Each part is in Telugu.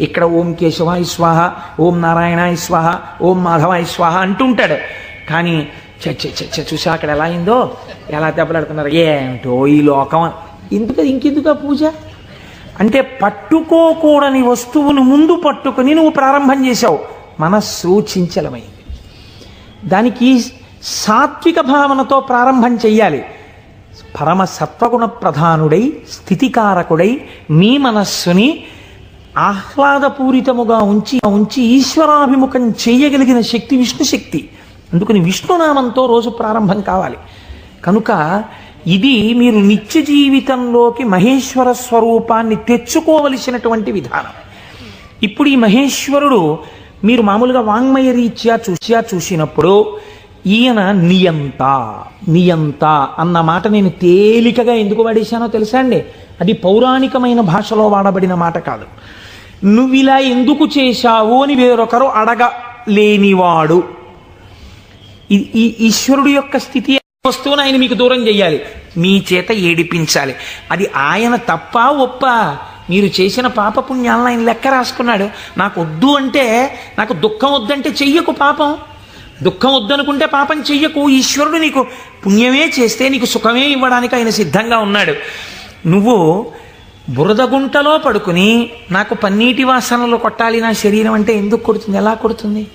ఇక్కడ ఓం కేశవాయ స్వాహ ఓం నారాయణాయ స్వాహ ఓం మాధవాయ స్వాహ అంటుంటాడు. కానీ చ చ చ చూసా అక్కడ ఎలా అయిందో? ఎలా దెబ్బలాడుతున్నారు ఏమిటో ఈ లోకం. ఎందుకు ఇంకెందుకు పూజ? అంటే పట్టుకోకూడని వస్తువును ముందు పట్టుకుని నువ్వు ప్రారంభం చేశావు. మనస్సు చించలమైంది. దానికి సాత్విక భావనతో ప్రారంభం చెయ్యాలి. పరమ సత్వగుణ ప్రధానుడై స్థితికారకుడై మీ మనస్సుని ఆహ్లాదపూరితముగా ఉంచి ఉంచి ఈశ్వరాభిముఖం చేయగలిగిన శక్తి విష్ణు శక్తి. అందుకని విష్ణునామంతో రోజు ప్రారంభం కావాలి. కనుక ఇది మీరు నిత్య జీవితంలోకి మహేశ్వర స్వరూపాన్ని తెచ్చుకోవలసినటువంటి విధానం. ఇప్పుడు ఈ మహేశ్వరుడు మీరు మామూలుగా వాంగ్మయ రీత్యా చూసియా చూసినప్పుడు ఈయన నియంత నియంత అన్న మాట నేను తేలికగా ఎందుకు వాడేశానో తెలుసా అండి? అది పౌరాణికమైన భాషలో వాడబడిన మాట కాదు. నువ్వు ఇలా ఎందుకు చేశావు అని వేరొకరు అడగలేనివాడు. ఈ ఈశ్వరుడు యొక్క స్థితి వస్తువును ఆయన మీకు దూరం చేయాలి మీ చేత ఏడిపించాలి. అది ఆయన తప్ప ఒప్ప. మీరు చేసిన పాపపుణ్యాలను ఆయన లెక్క రాసుకున్నాడు. నాకు వద్దు అంటే నాకు దుఃఖం వద్దంటే చెయ్యకు పాపం. దుఃఖం వద్దనుకుంటే పాపం చెయ్యకు ఈశ్వరుడు నీకు పుణ్యమే చేస్తే నీకు సుఖమే ఇవ్వడానికి ఆయన సిద్ధంగా ఉన్నాడు. నువ్వు బురద గుంటలో పడుకుని నాకు పన్నీటి వాసనలు కొట్టాలి నా శరీరం అంటే ఎందుకు కొడుతుంది ఎలా కొడుతుంది?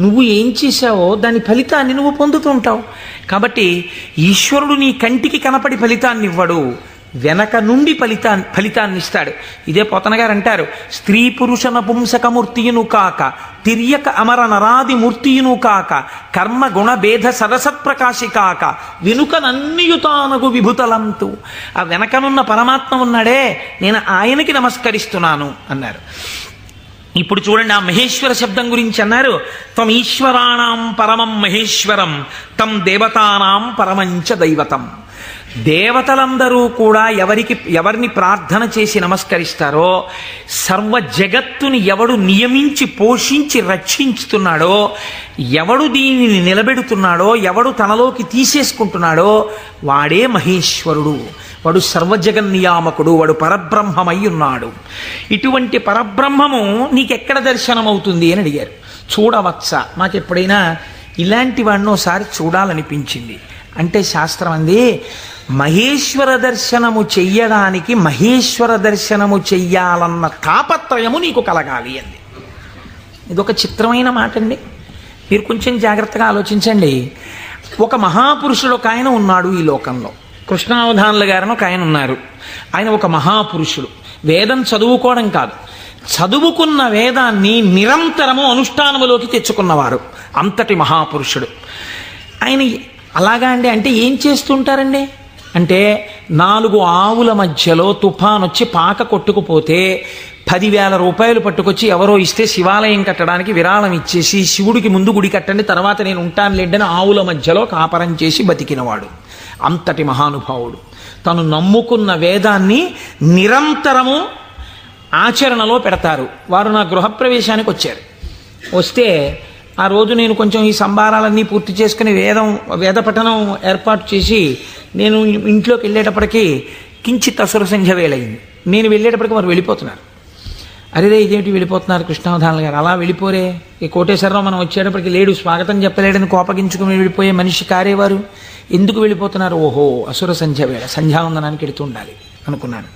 నువ్వు ఏం చేశావో దాని ఫలితాన్ని నువ్వు పొందుతుంటావు కాబట్టి ఈశ్వరుడు నీ కంటికి కనపడి ఫలితాన్ని ఇవ్వడు. వెనక నుండి ఫలితా ఫలితాన్ని ఇస్తాడు ఇదే పోతన గారు అంటారు స్త్రీ పురుష నపుంసకమూర్తియును కాక తిర్యక అమర నరాది మూర్తియును కాక కర్మ గుణ భేద సరసత్ప్రకాశి కాక వెనుకనన్నియుతానగు విభుతలంతు. ఆ వెనకనున్న పరమాత్మ ఉన్నాడే నేను ఆయనకి నమస్కరిస్తున్నాను అన్నారు. ఇప్పుడు చూడండి ఆ మహేశ్వర శబ్దం గురించి అన్నారు. త్వం ఈశ్వరాణం పరమం మహేశ్వరం తం దేవతానాం పరమంచ దైవతం. దేవతలందరూ కూడా ఎవరికి ఎవరిని ప్రార్థన చేసి నమస్కరిస్తారో సర్వ జగత్తుని ఎవడు నియమించి పోషించి రక్షించుతున్నాడో ఎవడు దీనిని నిలబెడుతున్నాడో ఎవడు తనలోకి తీసేసుకుంటున్నాడో వాడే మహేశ్వరుడు. వాడు సర్వజగన్నియామకుడు వాడు పరబ్రహ్మమై ఉన్నాడు ఇటువంటి పరబ్రహ్మము నీకెక్కడ దర్శనమవుతుంది అని అడిగారు. చూడవచ్చా? నాకు ఎప్పుడైనా ఇలాంటి వాడిని ఒకసారి చూడాలనిపించింది. అంటే శాస్త్రం అంది మహేశ్వర దర్శనము చెయ్యడానికి మహేశ్వర దర్శనము చెయ్యాలన్న తాపత్రయము నీకు కలగాలి అంది. ఇదొక చిత్రమైన మాట అండి మీరు కొంచెం జాగ్రత్తగా ఆలోచించండి. ఒక మహాపురుషుడు ఒక ఆయన ఉన్నాడు ఈ లోకంలో. కృష్ణావధానుల గారిని ఒక ఆయన ఉన్నారు. ఆయన ఒక మహాపురుషుడు. వేదం చదువుకోవడం కాదు. చదువుకున్న వేదాన్ని నిరంతరము అనుష్ఠానములోకి తెచ్చుకున్నవారు. అంతటి మహాపురుషుడు. ఆయన అలాగా అండి? అంటే ఏం చేస్తుంటారండి అంటే నాలుగు ఆవుల మధ్యలో తుఫాన్ వచ్చి పాక కొట్టుకుపోతే పదివేల రూపాయలు పట్టుకొచ్చి ఎవరో ఇస్తే శివాలయం కట్టడానికి విరాళం ఇచ్చేసి శివుడికి ముందు గుడి కట్టండి తర్వాత నేను ఉంటాను లేండని ఆవుల మధ్యలో కాపరం చేసి బతికినవాడు. అంతటి మహానుభావుడు. తను నమ్ముకున్న వేదాన్ని నిరంతరము ఆచరణలో పెడతారు. వారు నా గృహప్రవేశానికి వచ్చారు వస్తే ఆ రోజు నేను కొంచెం ఈ సంబారాలన్నీ పూర్తి చేసుకుని వేదం వేద పఠనం ఏర్పాటు చేసి నేను ఇంట్లోకి వెళ్ళేటప్పటికీ కించిత్ అసుర సంధ్య వేళయింది నేను వెళ్ళేటప్పటికి వారు వెళ్ళిపోతున్నారు. అరేదే ఇదేమిటి వెళ్ళిపోతున్నారు కృష్ణావధానులు గారు? అలా వెళ్ళిపోరే. ఈ కోటేశ్వరరావు మనం వచ్చేటప్పటికి లేడు స్వాగతం చెప్పలేడని కోపగించుకుని వెళ్ళిపోయే మనిషి కారేవారు. ఎందుకు వెళ్ళిపోతున్నారు? ఓహో అసుర సంధ్య వేళ సంధ్యావందనానికి వెళుతూ ఉండాలి అనుకున్నాను.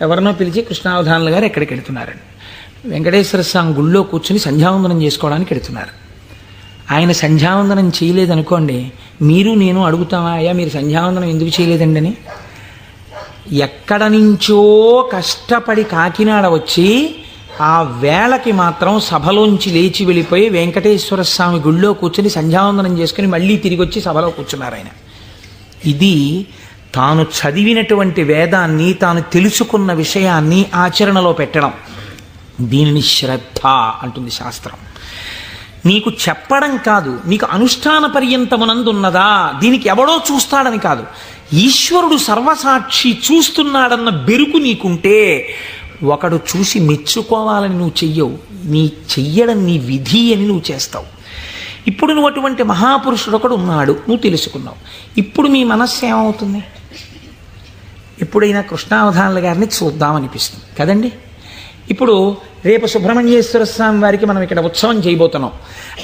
ఎవరినో పిలిచి కృష్ణావధానులు గారు ఎక్కడికి వెళుతున్నారండి వెంకటేశ్వర స్వామి గుళ్ళో కూర్చుని సంధ్యావందనం చేసుకోవడానికి వెళుతున్నారు. ఆయన సంధ్యావందనం చేయలేదనుకోండి మీరు నేను అడుగుతామా? అయ్యా మీరు సంధ్యావందనం ఎందుకు చేయలేదండి అని ఎక్కడ నుంచో కష్టపడి కాకినాడ వచ్చి ఆ వేళకి మాత్రం సభలోంచి లేచి వెళ్ళిపోయి వెంకటేశ్వర స్వామి గుళ్ళో కూర్చుని సంధ్యావందనం చేసుకుని మళ్ళీ తిరిగి వచ్చి సభలో కూర్చున్నారు ఆయన. ఇది తాను చదివినటువంటి వేదాన్ని తాను తెలుసుకున్న విషయాన్ని ఆచరణలో పెట్టడం. దీనిని శ్రద్ధ అంటుంది శాస్త్రం. నీకు చెప్పడం కాదు నీకు అనుష్ఠాన పర్యంతమునందున్నదా దీనికి ఎవడో చూస్తాడని కాదు. ఈశ్వరుడు సర్వసాక్షి చూస్తున్నాడన్న బెరుకు నీకుంటే ఒకడు చూసి మెచ్చుకోవాలని నువ్వు చెయ్యవు నీ చెయ్యడం నీ విధి అని నువ్వు చేస్తావు. ఇప్పుడు నువ్వు అటువంటి మహాపురుషుడు ఒకడు ఉన్నాడు నువ్వు తెలుసుకున్నావు. ఇప్పుడు మీ మనస్సు ఏమవుతుంది? ఎప్పుడైనా కృష్ణావధానుల గారిని చూద్దామనిపిస్తుంది. కదండి? ఇప్పుడు రేపు సుబ్రహ్మణ్యేశ్వర స్వామి వారికి మనం ఇక్కడ ఉత్సవం చేయబోతున్నాం.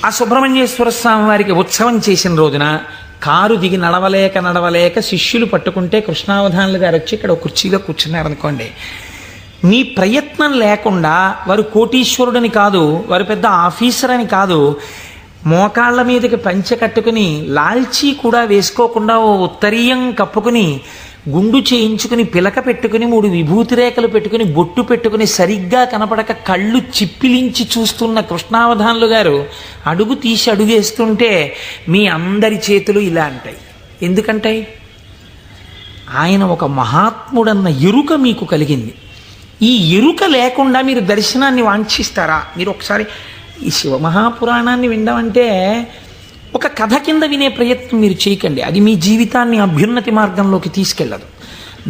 ఆ సుబ్రహ్మణ్యేశ్వర స్వామి వారికి ఉత్సవం చేసిన రోజున కారు దిగి నడవలేక నడవలేక శిష్యులు పట్టుకుంటే కృష్ణావధానులు గారు వచ్చి ఇక్కడ కుర్చీలో కూర్చున్నారనుకోండి. మీ ప్రయత్నం లేకుండా వారు కోటీశ్వరుడని కాదు వారు పెద్ద ఆఫీసర్ అని కాదు మోకాళ్ళ మీదకి పంచె కట్టుకుని లాల్చీ కూడా వేసుకోకుండా ఓ ఉత్తరీయం కప్పుకుని గుండు చేయించుకుని పిలక పెట్టుకుని మూడు విభూతి రేఖలు పెట్టుకుని బొట్టు పెట్టుకుని సరిగ్గా కనపడక కళ్ళు చిప్పిలించి చూస్తున్న కృష్ణావధానులు గారు అడుగు తీసి అడుగేస్తుంటే మీ అందరి చేతులు ఇలా అంటాయి. ఎందుకంటాయి? ఆయన ఒక మహాత్ముడన్న ఎరుక మీకు కలిగింది. ఈ ఎరుక లేకుండా మీరు దర్శనాన్ని వాంఛిస్తారా? మీరు ఒకసారి ఈ శివమహాపురాణాన్ని విందామంటే ఒక కథ కింద వినే ప్రయత్నం మీరు చేయకండి. అది మీ జీవితాన్ని అభ్యున్నతి మార్గంలోకి తీసుకెళ్ళదు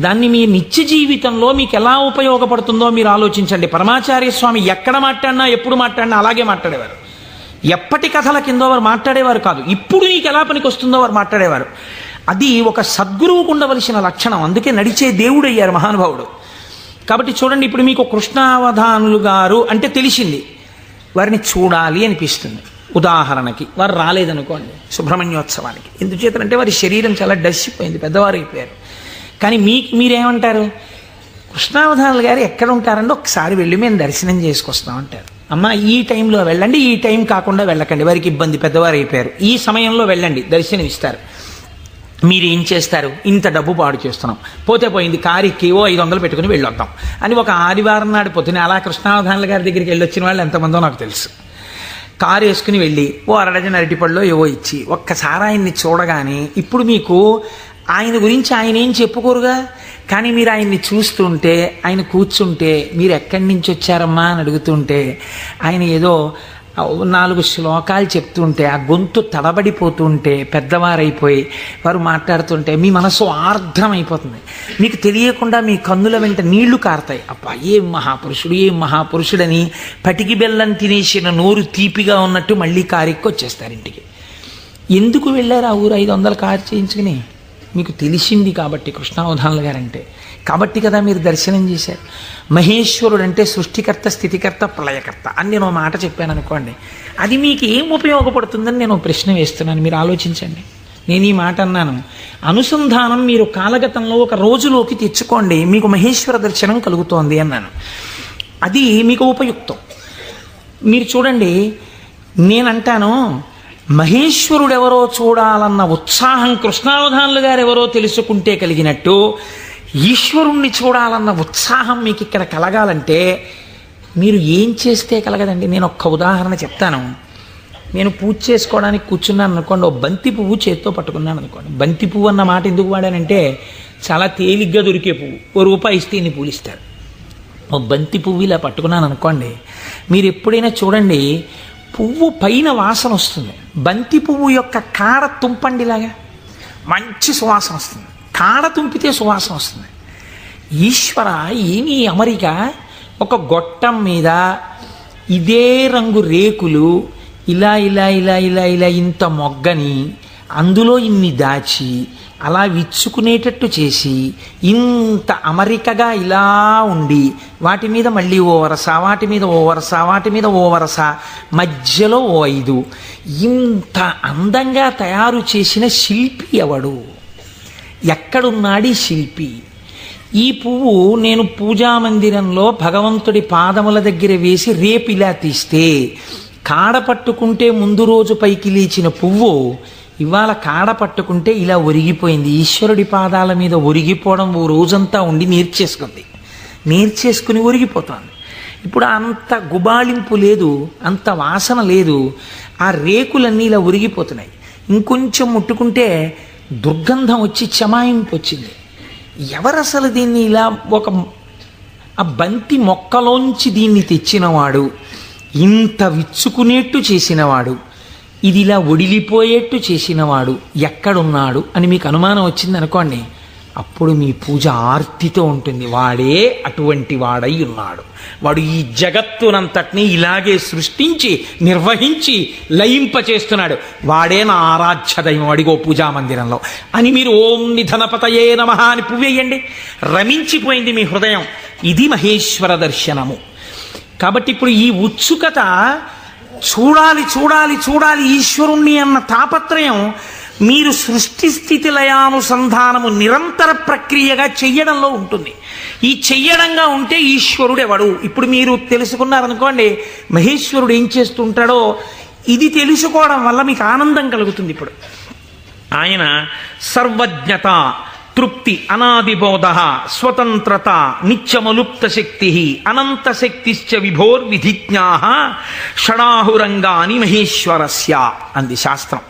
దాన్ని మీ నిత్య జీవితంలో మీకు ఎలా ఉపయోగపడుతుందో మీరు ఆలోచించండి. పరమాచార్య స్వామి ఎక్కడ మాట్లాడినా ఎప్పుడు మాట్లాడినా అలాగే మాట్లాడేవారు. ఎప్పటి కథల కింద వారు మాట్లాడేవారు కాదు. ఇప్పుడు నీకు ఎలా పనికి వస్తుందో వారు మాట్లాడేవారు. అది ఒక సద్గురువుకు ఉండవలసిన లక్షణం. అందుకే నడిచే దేవుడు అయ్యారు మహానుభావుడు. కాబట్టి చూడండి ఇప్పుడు మీకు కృష్ణావధానులు గారు అంటే తెలిసింది. వారిని చూడాలి అనిపిస్తుంది. ఉదాహరణకి వారు రాలేదనుకోండి సుబ్రహ్మణ్యోత్సవానికి. ఎందుచేతనంటే వారి శరీరం చాలా డస్సిపోయింది పెద్దవారు అయిపోయారు. కానీ మీకు మీరేమంటారు? కృష్ణావధానులు గారు ఎక్కడ ఉంటారంటే ఒకసారి వెళ్ళి మేము దర్శనం చేసుకొస్తాం అంటారు. అమ్మ ఈ టైంలో వెళ్ళండి ఈ టైం కాకుండా వెళ్ళకండి వారికి ఇబ్బంది పెద్దవారు అయిపోయారు. ఈ సమయంలో వెళ్ళండి దర్శనం ఇస్తారు మీరు ఏం చేస్తారు? ఇంత డబ్బు పాడు చేస్తున్నాం. పోతే పోయింది కారికి ఓ ఐదు వందలు పెట్టుకుని వెళ్ళొద్దాం. అని ఒక ఆదివారం నాడు పొద్దున అలా కృష్ణావధానుల గారి దగ్గరికి వెళ్ళొచ్చిన వాళ్ళు ఎంతమందో నాకు తెలుసు. కారు వేసుకుని వెళ్ళి ఓ అరడజన అరటిపళ్ళలో ఏవో ఇచ్చి ఒక్కసారి ఆయన్ని చూడగానే ఇప్పుడు మీకు ఆయన గురించి ఆయన ఏం చెప్పుకోరుగా? కానీ మీరు ఆయన్ని చూస్తుంటే ఆయన కూర్చుంటే మీరు ఎక్కడి నుంచి వచ్చారమ్మా అని అడుగుతుంటే ఆయన ఏదో నాలుగు శ్లోకాలు చెప్తుంటే ఆ గొంతు తడబడిపోతుంటే పెద్దవారైపోయి వారు మాట్లాడుతుంటే మీ మనసు ఆర్ద్రమైపోతుంది. మీకు తెలియకుండా మీ కన్నుల వెంట నీళ్ళు కారుతాయి. అబ్బా ఏం మహాపురుషుడు ఏం మహాపురుషుడని పటికి బెల్లం తినేసిన నోరు తీపిగా ఉన్నట్టు మళ్ళీ కారెక్కి వచ్చేస్తారు ఇంటికి. ఎందుకు వెళ్ళారు ఆ ఊరు ఐదు వందలు కారు చేయించుకుని? మీకు తెలిసింది కాబట్టి కృష్ణావధానులు గారంటే. కాబట్టి కదా మీరు దర్శనం చేశారు. మహేశ్వరుడు అంటే సృష్టికర్త స్థితికర్త ప్రళయకర్త. అని నేను మాట చెప్పాను అనుకోండి. అది మీకు ఏం ఉపయోగపడుతుందని నేను ప్రశ్న వేస్తున్నాను. మీరు ఆలోచించండి. నేను ఈ మాట అన్నాను. అనుసంధానం మీరు కాలగతంలో ఒక రోజులోకి తెచ్చుకోండి. మీకు మహేశ్వర దర్శనం కలుగుతోంది అన్నాను. అది మీకు ఉపయుక్తం. మీరు చూడండి నేనంటాను మహేశ్వరుడెవరో చూడాలన్న ఉత్సాహం కృష్ణావధానులు గారు ఎవరో తెలుసుకుంటే కలిగినట్టు ఈశ్వరుణ్ణి చూడాలన్న ఉత్సాహం మీకు ఇక్కడ కలగాలంటే మీరు ఏం చేస్తే కలగదండి? నేను ఒక్క ఉదాహరణ చెప్తాను. నేను పూజ చేసుకోవడానికి కూర్చున్నాను అనుకోండి ఓ బంతి పువ్వు చేత్తో పట్టుకున్నాను అనుకోండి. బంతి పువ్వు అన్న మాట ఎందుకు వాడానంటే చాలా తేలిగ్గా దొరికే పువ్వు. ఓ రూపాయి ఇస్తే ఇన్ని పూలు ఇస్తారు. ఓ బంతి పువ్వు ఇలా పట్టుకున్నాను అనుకోండి మీరు ఎప్పుడైనా చూడండి పువ్వు పైన వాసన వస్తుంది. బంతి పువ్వు యొక్క కాడ తుంపండిలాగా మంచి సువాసన వస్తుంది. కాడ తుంపితే సువాసన వస్తుంది. ఈశ్వర ఏమి అమరిక ఒక గొట్టం మీద ఇదే రంగు రేకులు ఇలా ఇలా ఇలా ఇలా ఇలా ఇంత మొగ్గని అందులో ఇన్ని దాచి అలా విచ్చుకునేటట్టు చేసి ఇంత అమరికగా ఇలా ఉండి వాటి మీద మళ్ళీ ఓ వరస వాటి మీద ఓ వరస వాటి మీద ఓ వరస మధ్యలో ఓ ఐదు. ఇంత అందంగా తయారు చేసిన శిల్పి ఎవడు? ఎక్కడున్నాడు శిల్పి? ఈ పువ్వు నేను పూజా మందిరంలో భగవంతుడి పాదముల దగ్గర వేసి రేపు ఇలా తీస్తే కాడ పట్టుకుంటే ముందు రోజు పైకి లేచిన పువ్వు ఇవాళ కాడ పట్టుకుంటే ఇలా ఒరిగిపోయింది. ఈశ్వరుడి పాదాల మీద ఒరిగిపోవడం ఓ రోజంతా ఉండి నేర్చేసుకుంది. నేర్చేసుకుని ఒరిగిపోతుంది. ఇప్పుడు అంత గుబాళింపు లేదు అంత వాసన లేదు. ఆ రేకులన్నీ ఇలా ఒరిగిపోతున్నాయి. ఇంకొంచెం ముట్టుకుంటే దుర్గంధం వచ్చి చమాయింపు వచ్చింది. ఎవరు అసలు దీన్ని ఇలా ఒక ఆ బంతి మొక్కలోంచి దీన్ని తెచ్చినవాడు? ఇంత విచ్చుకునేట్టు చేసినవాడు? ఇది ఇలా ఒడిలిపోయేట్టు చేసినవాడు ఎక్కడున్నాడు అని మీకు అనుమానం వచ్చింది అనుకోండి అప్పుడు మీ పూజ ఆర్తితో ఉంటుంది. వాడే అటువంటి వాడై ఉన్నాడు. వాడు ఈ జగత్తునంతటిని ఇలాగే సృష్టించి నిర్వహించి లయింపచేస్తున్నాడు. వాడే నా ఆరాధ్య దైవం. అడిగో పూజా మందిరంలో. అని మీరు ఓం నిధనపతయే నమ అని పువ్వేయండి. రమించిపోయింది మీ హృదయం. ఇది మహేశ్వర దర్శనము. కాబట్టి ఇప్పుడు ఈ ఉత్సుకత చూడాలి చూడాలి చూడాలి ఈశ్వరుణ్ణి అన్న తాపత్రయం మీరు సృష్టి స్థితి లయానుసంధానము నిరంతర ప్రక్రియగా చెయ్యడంలో ఉంటుంది. ఈ చెయ్యడంగా ఉంటే ఈశ్వరుడెవడు? ఇప్పుడు మీరు తెలుసుకున్నారనుకోండి మహేశ్వరుడు ఏం చేస్తుంటాడో ఇది తెలుసుకోవడం వల్ల మీకు ఆనందం కలుగుతుంది ఇప్పుడు. ఆయన సర్వజ్ఞత తృప్తి అనాదిబోధ స్వతంత్రత నిత్యమలుప్త శక్తి అనంత శక్తిశ్చ విభోర్విధిజ్ఞా షడాహురంగాని మహేశ్వరస్య అంది శాస్త్రం.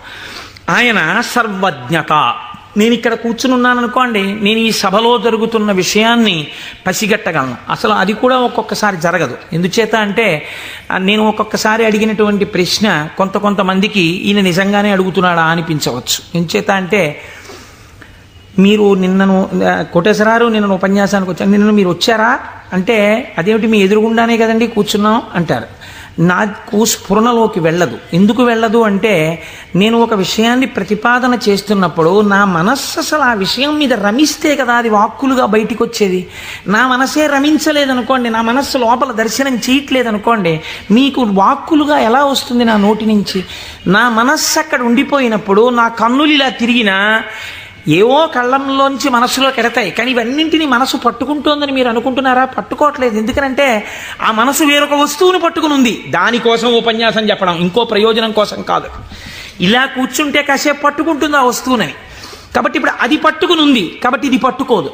ఆయన సర్వజ్ఞత. నేను ఇక్కడ కూర్చుని ఉన్నాను అనుకోండి నేను ఈ సభలో జరుగుతున్న విషయాన్ని పసిగట్టగలను. అసలు అది కూడా ఒక్కొక్కసారి జరగదు. ఎందుచేత అంటే నేను ఒక్కొక్కసారి అడిగినటువంటి ప్రశ్న కొంత కొంతమందికి ఈయన నిజంగానే అడుగుతున్నాడా అనిపించవచ్చు. ఎందుచేత అంటే మీరు నిన్నను ఆ, కోటేశ్వరారు నిన్న ఉపన్యాసానికి వచ్చాను నిన్న మీరు వచ్చారా? అంటే అదేమిటి మీ ఎదురుగుండానే కదండి కూర్చున్నాం అంటారు. నాకు స్ఫురణలోకి వెళ్ళదు. ఎందుకు వెళ్ళదు అంటే నేను ఒక విషయాన్ని ప్రతిపాదన చేస్తున్నప్పుడు నా మనస్సు అసలు ఆ విషయం మీద రమిస్తే కదా అది వాక్కులుగా బయటికి వచ్చేది నా మనసే రమించలేదనుకోండి నా మనస్సు లోపల దర్శనం చేయట్లేదనుకోండి మీకు వాక్కులుగా ఎలా వస్తుంది నా నోటి నుంచి? నా మనస్సు అక్కడ ఉండిపోయినప్పుడు నా కన్నులు ఇలా తిరిగినా ఏవో కళ్ళంలోంచి మనసులో కెడతాయి కానీ ఇవన్నింటినీ మనసు పట్టుకుంటోందని మీరు అనుకుంటున్నారా? పట్టుకోవట్లేదు. ఎందుకనంటే ఆ మనసు వేరొక వస్తువును పట్టుకుని ఉంది. దానికోసం ఉపన్యాసం చెప్పడం ఇంకో ప్రయోజనం కోసం కాదు. ఇలా కూర్చుంటే కాసేపు పట్టుకుంటుంది ఆ వస్తువునని కాబట్టి ఇప్పుడు అది పట్టుకుని ఉంది. కాబట్టి ఇది పట్టుకోదు.